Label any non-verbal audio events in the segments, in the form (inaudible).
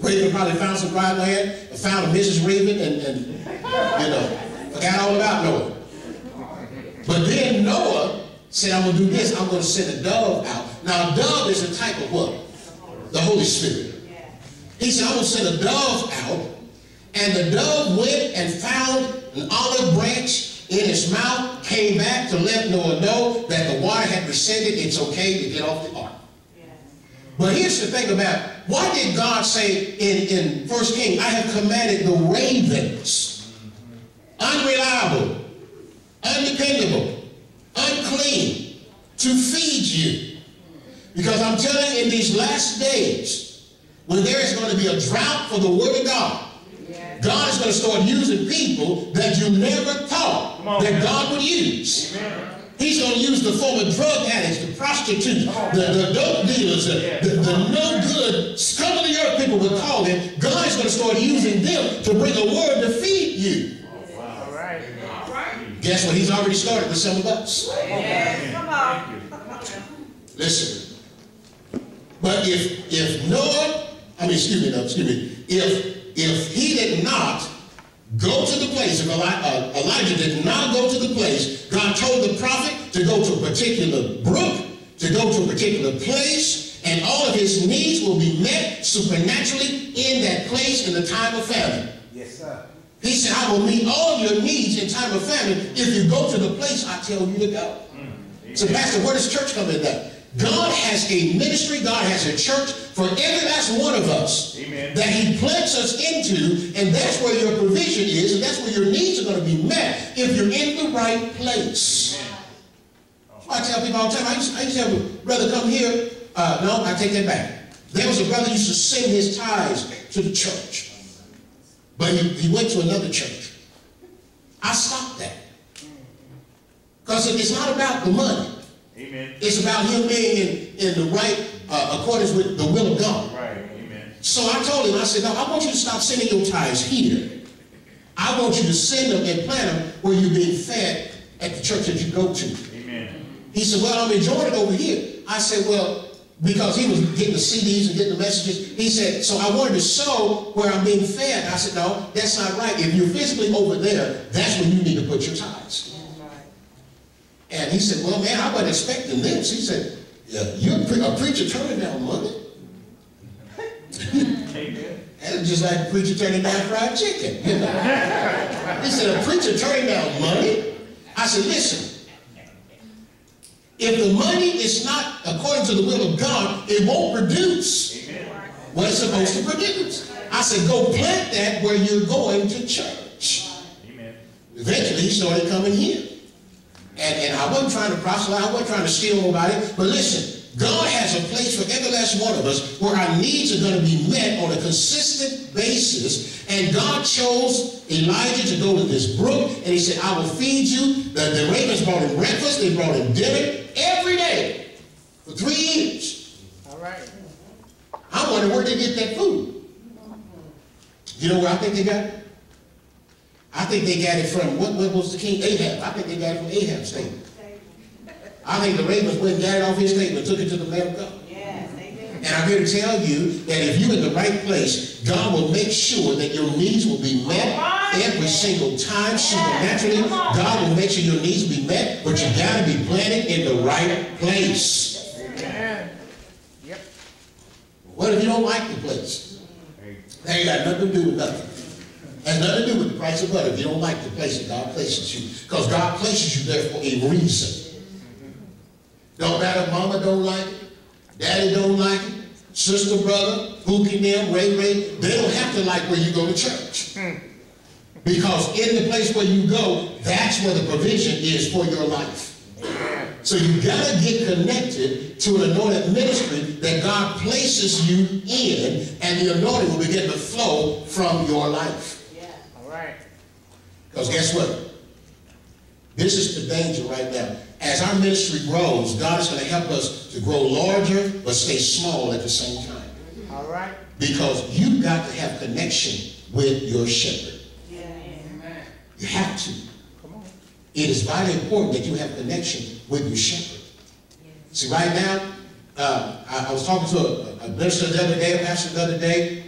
Raven probably found some dry land, and found a Mrs. Raven, and, and you know, forgot all about Noah. But then Noah said, I'm gonna do this, I'm gonna send a dove out. Now, a dove is a type of what? The Holy Spirit. He said, I'm gonna send a dove out, and the dove went and found an olive branch in its mouth, came back to let Noah know that the water had receded, it's okay to get off the ark. But here's the thing about, why did God say in, in 1 King, I have commanded the ravens, unreliable, undependable, unclean, to feed you. Because I'm telling you, in these last days, when there is going to be a drought for the word of God, God is going to start using people that you never thought on, that man. God would use. Amen. He's going to use the former drug addicts, the prostitutes, the, the dope dealers, the, the, the no good, scum of the earth people would call him. God's going to start using them to bring a word to feed you. All right. All right. Guess what? He's already started with some of us. Yes. Come on. Listen. But if if Noah, I mean, excuse me, no, excuse me, if if he did not go to the place, if uh, Elijah did not go to the place, God told the prophet to go to a particular brook, to go to a particular place, and all of his needs will be met supernaturally in that place in the time of famine. Yes, sir. He said, I will meet all your needs in time of famine if you go to the place I tell you to go. Mm. So, Pastor, where does church come in that? God has a ministry, God has a church for every last one of us Amen. that He plants us into, and that's where your provision is, and that's where your needs are going to be met if you're in the right place. I tell people all the time, I used, I used to have a brother come here. Uh, no, I take that back. There was a brother used to send his tithes to the church, but he, he went to another church. I stopped that. Because it's not about the money. Amen. It's about him being in, in the right uh, accordance with the will of God. Right. Amen. So I told him, I said, no, I want you to stop sending your tithes here. I want you to send them and plant them where you're being fed at the church that you go to. Amen. He said, well, I'm enjoying it over here. I said, well, because he was getting the CDs and getting the messages. He said, so I wanted to sow where I'm being fed. I said, no, that's not right. If you're physically over there, that's where you need to put your tithes. And he said, well, man, I wasn't expecting this. He said, yeah, you're a preacher turning down money. That's just like a preacher turning down fried chicken. You know? he said, a preacher turning down money? I said, listen, if the money is not according to the will of God, it won't produce what it's supposed to produce. I said, go plant that where you're going to church. Eventually, he started coming here. And, and I wasn't trying to proselyte, I wasn't trying to steal nobody. But listen, God has a place for every last one of us where our needs are going to be met on a consistent basis. And God chose Elijah to go to this brook, and he said, I will feed you. The, the ravens brought him breakfast, they brought him dinner every day for three years. All right. I wonder where they get that food. You know where I think they got it? I think they got it from, what, what was the king? Ahab. I think they got it from Ahab's stable. I think the ravens went and got it off his stable and took it to the man of God. Yes, and I'm here to tell you that if you're in the right place, God will make sure that your needs will be met every single time supernaturally. God will make sure your needs will be met, but you got to be planted in the right place. Amen. Yep. What if you don't like the place? That ain't got nothing to do with nothing. Has nothing to do with the price of butter if you don't like the place that God places you. Because God places you there for a reason. Don't matter mama don't like it, daddy don't like it, sister, brother, Pookie, them, Ray, Ray, they don't have to like where you go to church. Because in the place where you go, that's where the provision is for your life. So you got to get connected to an anointed ministry that God places you in, and the anointing will begin to flow from your life. Because guess what? This is the danger right now. As our ministry grows, God is going to help us to grow larger but stay small at the same time. All right. Because you've got to have connection with your shepherd. Yeah. Amen. You have to. Come on. It is vitally important that you have connection with your shepherd. Yeah. See, right now, uh, I, I, was talking to a, a minister the other day, a pastor the other day,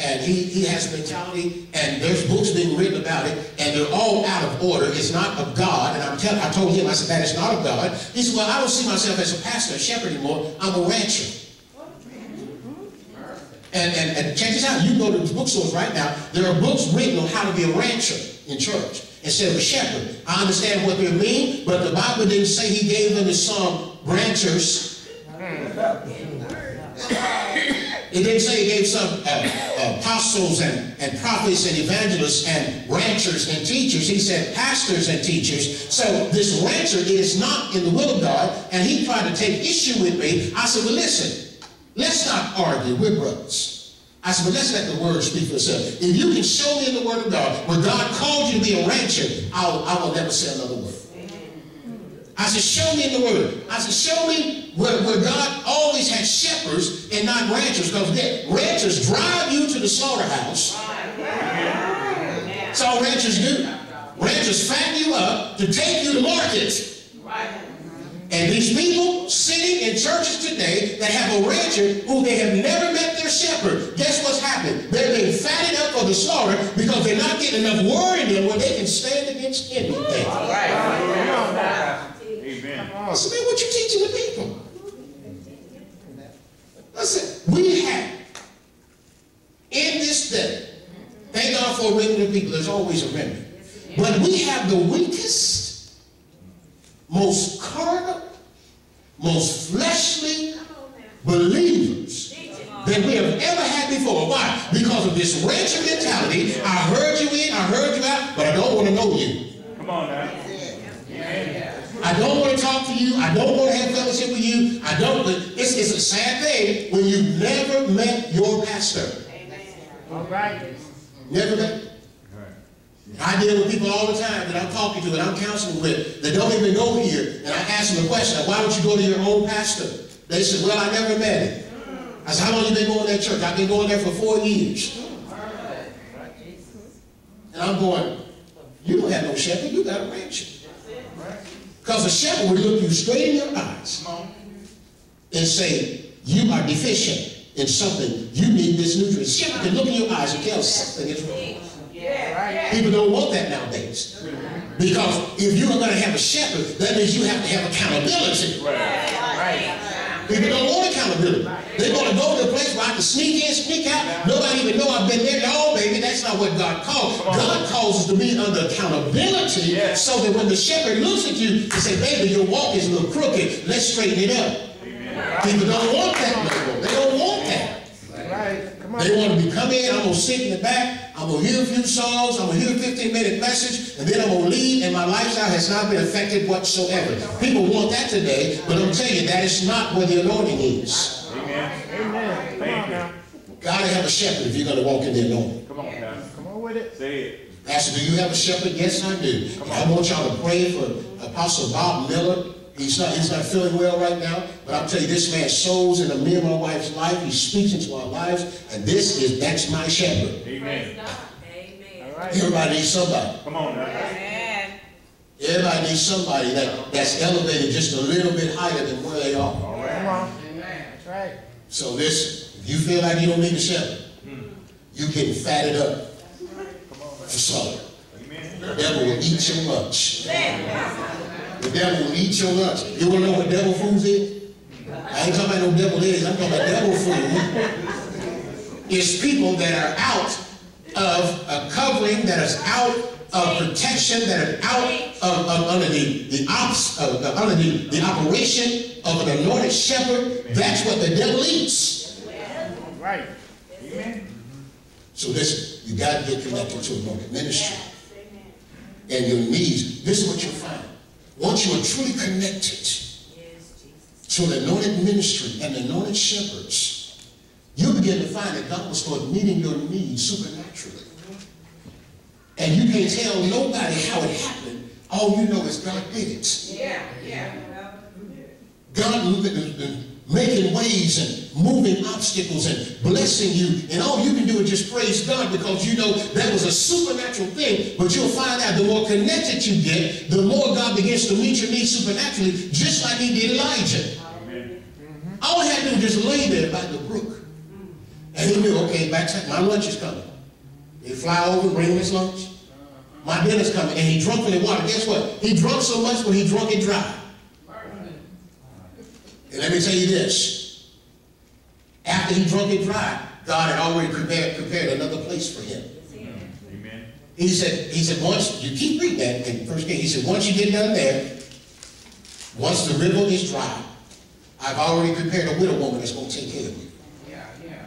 and he, he has a mentality, and there's books being written about it, and they're all out of order. It's not of God. And I'm telling, I told him, I said, that is not of God. He said, well, I don't see myself as a pastor, a shepherd anymore. I'm a rancher. And, and, and check this out. You go to the bookstores right now. There are books written on how to be a rancher in church instead of a shepherd. I understand what they mean, but the Bible didn't say he gave them some ranchers. It didn't say he gave some uh, apostles and, and prophets and evangelists and ranchers and teachers. He said pastors and teachers. So this rancher is not in the will of God, and he tried to take issue with me. I said, well, listen, let's not argue. We're brothers. I said, but let's let the word speak for itself. If you can show me in the word of God where God called you to be a rancher, I'll, I will never say another word. I said, show me in the word. I said, show me where, where God always had shepherds and not ranchers. Because ranchers drive you to the slaughterhouse. That's all ranchers do. Ranchers fatten you up to take you to market. And these people sitting in churches today that have a rancher who they have never met their shepherd, guess what's happened? They're being fatted up for the slaughter because they're not getting enough word in them where they can stand against anything. All right. I said, man, what you teaching the people? Listen, we have in this day, thank God for a remnant of people, there's always a remnant. But we have the weakest, most carnal, most fleshly believers than we have ever had before. Why? Because of this rancher mentality. I heard you in, I heard you out, but I don't want to know you. Come on now. I don't want to talk to you. I don't want to have fellowship with you. I don't. It's, it's a sad thing when you never met your pastor. Amen. All right. Never met. I deal with people all the time that I'm talking to and I'm counseling with that don't even know here. And I ask them a question, why don't you go to your own pastor? They said, well, I never met him. I said, how long you been going to that church? I've been going there for four years. And I'm going, you don't have no shepherd, you got a rancher. Because a shepherd would look you straight in your eyes and say, you are deficient in something. You need this nutrient. Shepherd can look in your eyes and tell something is wrong. People don't want that nowadays. Because if you're going to have a shepherd, that means you have to have accountability. People don't want accountability. They're going to go to a place where I can sneak in, sneak out. Nobody even know I've been there. No, baby, that's not what God calls. God calls us to be under accountability yes. so that when the shepherd looks at you and say, baby, your walk is a little crooked. Let's straighten it up. Amen. People don't want that no more. They don't want that. Right. They want to be coming. in, I'm going to sit in the back, I'm going to hear a few songs, I'm going to hear a 15 minute message, and then I'm going to leave, and my lifestyle has not been affected whatsoever. People want that today, but I'm telling you, that is not where the anointing is. Amen. Amen. Thank you. Gotta have a shepherd if you're going to walk in the anointing. Come on, Pastor. Come on with it. Say it. Pastor, do you have a shepherd? Yes, I do. I want y'all to pray for Apostle Bob Miller. He's not, he's not feeling well right now, but I'll tell you, this man sows into me and my wife's life. He speaks into our lives, and this is, that's my shepherd. Amen. Amen. Everybody needs somebody. Come on now. Amen. Everybody needs somebody that, that's elevated just a little bit higher than where they are. All right. Come on. Amen. That's right. So listen, if you feel like you don't need a shepherd, hmm. you getting fatted up for slaughter. The devil will eat your lunch. The devil will eat your lunch. You want to know what devil food is? I ain't talking about no devil is. I'm talking about devil food. It's people that are out of a covering, that is out of protection, that are out of, of under the the ops, uh, under the, the operation of an anointed shepherd. That's what the devil eats. Right. Amen. So listen, you got to get connected to anointed ministry. And your needs. This is what you'll find. Once you are truly connected to the anointed ministry and the anointed shepherds, you begin to find that God will start meeting your needs supernaturally. And you can't tell nobody how it happened. All you know is God did it. Yeah, yeah. God making ways and moving obstacles and blessing you. And all you can do is just praise God because you know that was a supernatural thing. But you'll find out the more connected you get, the more God begins to meet your needs supernaturally, just like he did Elijah. Amen. All he had to do was just lay there by the brook. And he knew, okay, back time, my lunch is coming. They fly over, bring him his lunch. My dinner's coming. And he drunk from the water. Guess what? He drunk so much, but he drunk it dry. And let me tell you this. After he drunk it dry, God had already prepared, prepared another place for him. Amen. He said, he said, once, you keep reading that in First King, he said, once you get down there, once the river is dry, I've already prepared a widow woman that's gonna take care of you. Yeah, yeah.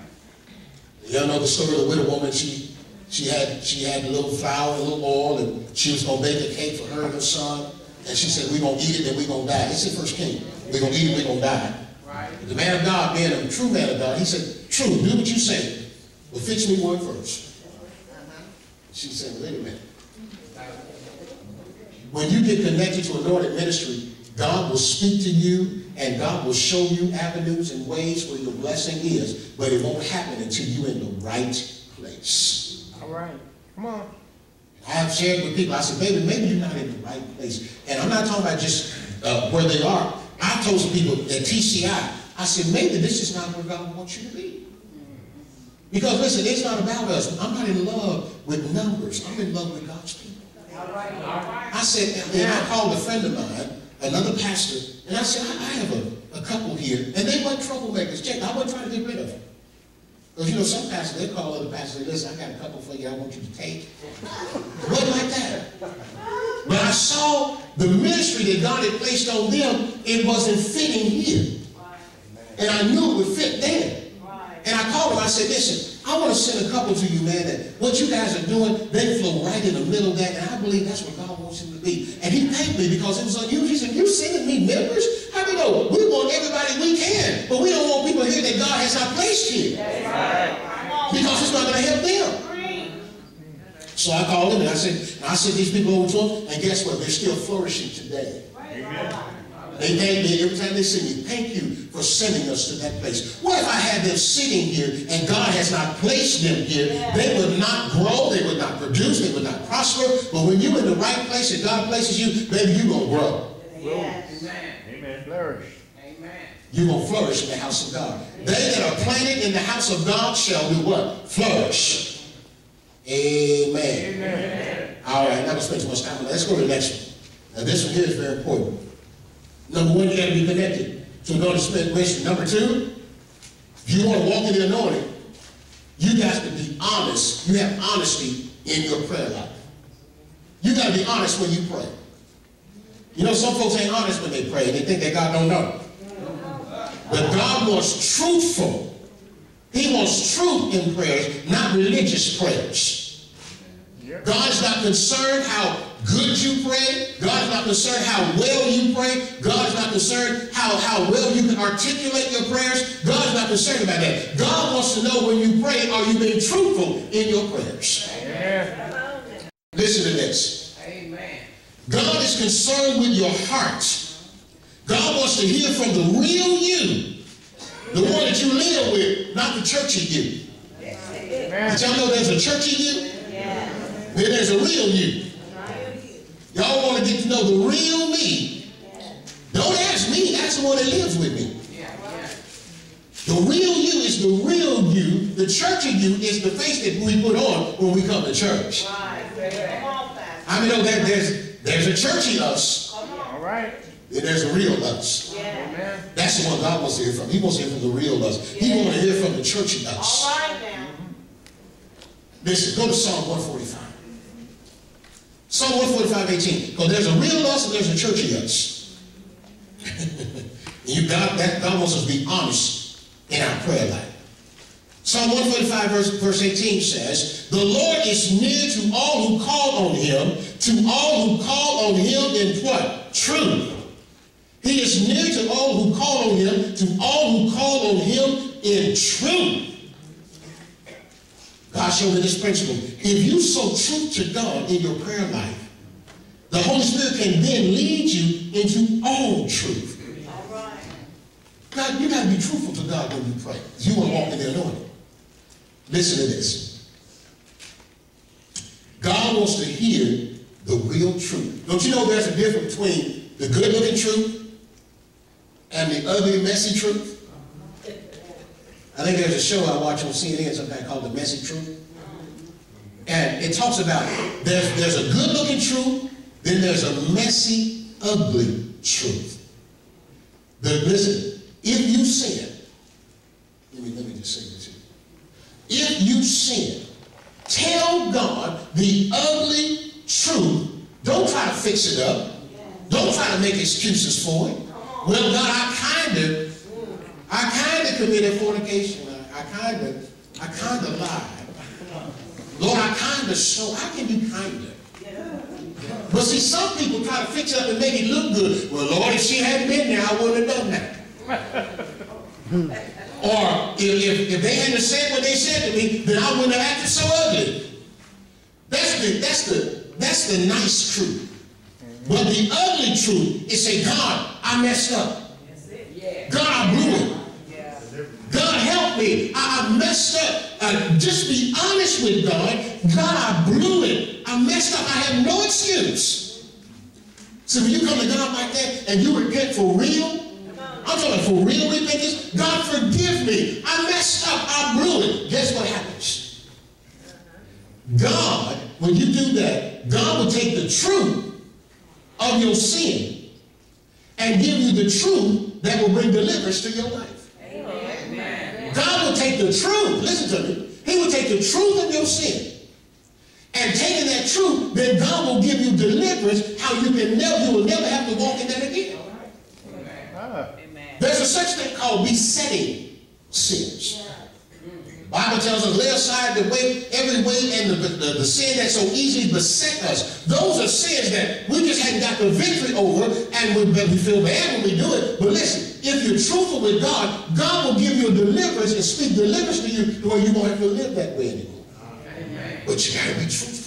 Y'all know the story of the widow woman, she, she had, she had a little flour and a little oil, and she was gonna bake a cake for her and her son, and she said, we're gonna eat it and we're gonna die. It's in First King. We're gonna eat it, we're gonna die. The man of God, being a true man of God, he said, true, do what you say, but fix me one first. She said, wait a minute. When you get connected to anointed ministry, God will speak to you and God will show you avenues and ways where your blessing is, but it won't happen until you're in the right place. All right. Come on. I have shared with people, I said, baby, maybe you're not in the right place. And I'm not talking about just uh, where they are. I told some people at TCI, I said, maybe this is not where God wants you to be. Because listen, it's not about us. I'm not in love with numbers. I'm in love with God's people. All right. All right. I said, and I called a friend of mine, another pastor, and I said, I, have a, a couple here, and they weren't troublemakers. Check, I wasn't trying to get rid of them. Because you know, some pastors, they call other pastors, and listen, I got a couple for you I want you to take. Wasn't like that. When I saw the ministry that God had placed on them, it wasn't fitting here. And I knew it would fit there. And I called him, I said, listen, I want to send a couple to you, man, that what you guys are doing, they flow right in the middle of that, and I believe that's what God wants him to be. And he thanked me because it was unusual. He said, you sending me members? How do you know? We want everybody we can, but we don't want people here that God has not placed here. Because it's not going to help them. So I called him and I said, I sent these people over to him, and guess what? They're still flourishing today. Amen. They thank me every time they see me. Thank you for sending us to that place. What if I had them sitting here and God has not placed them here? They would not grow, they would not produce, they would not prosper. But when you're in the right place and God places you, baby, you're going to grow. Amen. Amen. Flourish. Amen. You're going to flourish in the house of God. They that are planted in the house of God shall do what? Flourish. Amen. Amen. All right, not gonna spend too much time on that. Let's go to the next one. Now, this one here is very important. Number one, you got to be connected to anointed spirit mission. Number two, if you want to walk in the anointing, you got to be honest. You have honesty in your prayer life. You got to be honest when you pray. You know, some folks ain't honest when they pray. They think that God don't know. But God wants truthful. He wants truth in prayers, not religious prayers. God's not concerned how good you pray. God's not concerned how well you pray. God's not concerned how, how well you can articulate your prayers. God's not concerned about that. God wants to know when you pray, are you being truthful in your prayers? Amen. Listen to this. Amen. God is concerned with your heart. God wants to hear from the real you, the one that you live with, not the churchy you. Amen. Did y'all know there's a churchy you? Then there's a real you. Y'all want to get to know the real me. Don't ask me, ask the one that lives with me. Yeah, yeah. The real you is the real you. The church churchy you is the face that we put on when we come to church. I mean, know that there's there's a churchy us, All right. and there's a real us. Amen. That's the one God wants to hear from. He wants to hear from the real us. He wants to hear from the churchy us. Listen, go to Psalm 145. Psalm 145, 18. Because there's a real us and there's a churchy us. (laughs) and you God, that, God wants us to be honest in our prayer life. Psalm 145, verse, verse 18 says, The Lord is near to all who call on him, to all who call on him in what? Truth. He is near to all who call on him, to all who call on him in truth. Showed me this principle. If you sow truth to God in your prayer life, the Holy Spirit can then lead you into all truth. All right. God, you got to be truthful to God when you pray. You to walk in the anointing. Listen to this. God wants to hear the real truth. Don't you know there's a difference between the good-looking truth and the ugly, messy truth? I think there's a show I watch on CNN sometimes called The Messy Truth. And it talks about there's, there's a good looking truth, then there's a messy, ugly truth. The, listen, if you sin, let me, let me just say this here. If you sin, tell God the ugly truth. Don't try to fix it up. Don't try to make excuses for it. Well, God, I kind of, I kind of committed fornication. I, I kind of, I kind of lied. Lord, I kind of so. I can you kind of? But see, some people try to fix up and make it look good. Well, Lord, if she hadn't been there, I wouldn't have done that. (laughs) or if, if, if they hadn't said what they said to me, then I wouldn't have acted so ugly. That's the, that's the, that's the nice truth. But the ugly truth is say, God, I messed up. God, I blew it. God help me. I, I messed up. Uh, just be honest with God. God, I blew it. I messed up. I have no excuse. So when you come to God like that and you repent for real, I'm talking for real repentance. God, forgive me. I messed up. I blew it. Guess what happens? God, when you do that, God will take the truth of your sin and give you the truth that will bring deliverance to your life. God will take the truth, listen to me, he will take the truth of your sin. And taking that truth, then God will give you deliverance, how you can never, you will never have to walk in that again. Ah. There's a such thing called besetting sins. Bible tells us, lay aside the weight, every weight and the, the, the sin that so easily beset us. Those are sins that we just hadn't got the victory over, and we, we feel bad when we do it. But listen, if you're truthful with God, God will give you a deliverance and speak deliverance to you where you won't have to live that way anymore. But you got to be truthful.